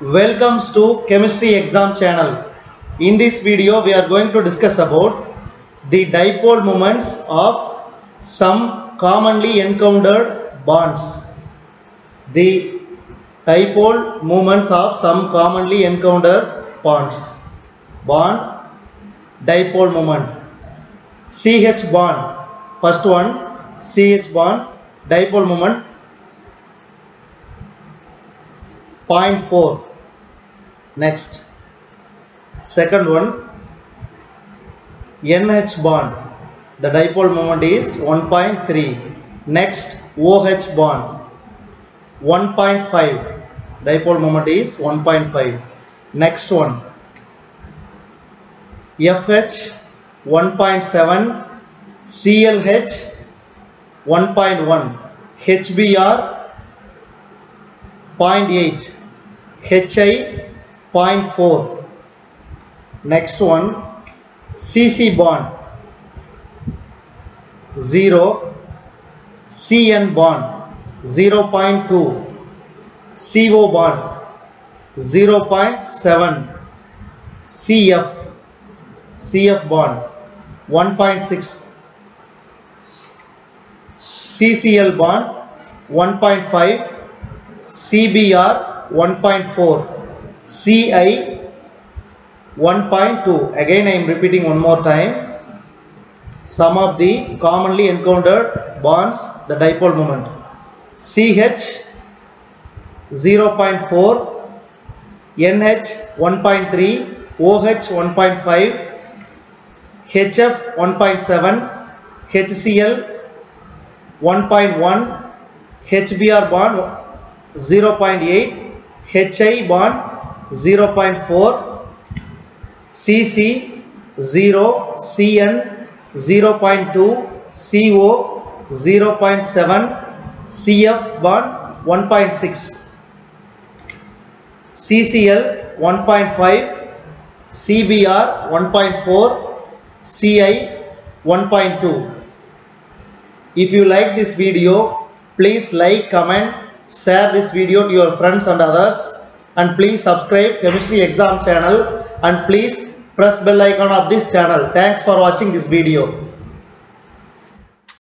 Welcomes to Chemistry Exam channel. In this video we are going to discuss about the dipole moments of some commonly encountered bonds. The dipole moments of some commonly encountered bonds. Bond, dipole moment. CH bond. First one, CH bond, dipole moment 0.4 next. Second one. NH bond. The dipole moment is 1.3 next OH bond. 1.5 dipole moment is 1.5 next one. FH 1.7 CLH 1.1 HBr 0.8 HI 0.4 next one CC bond. 0 CN bond. 0.2 CO bond. 0.7 CF CF bond. 1.6 CCl bond. 1.5 CBr 1.4 CI 1.2 again I am repeating one more time. Some of the commonly encountered bonds the dipole moment. CH 0.4 NH 1.3 OH 1.5 HF 1.7 HCl 1.1 HBr bond 0.8 HI bond 0.4 CC 0 CN 0.2 CO 0.7 CF bond 1.6 CCl 1.5 CBr 1.4 CI 1.2 if you like this video please like comment share this video to your friends and others. And please subscribe chemistry exam channel. And please press bell icon of this channel. Thanks for watching this video